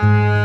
Bye.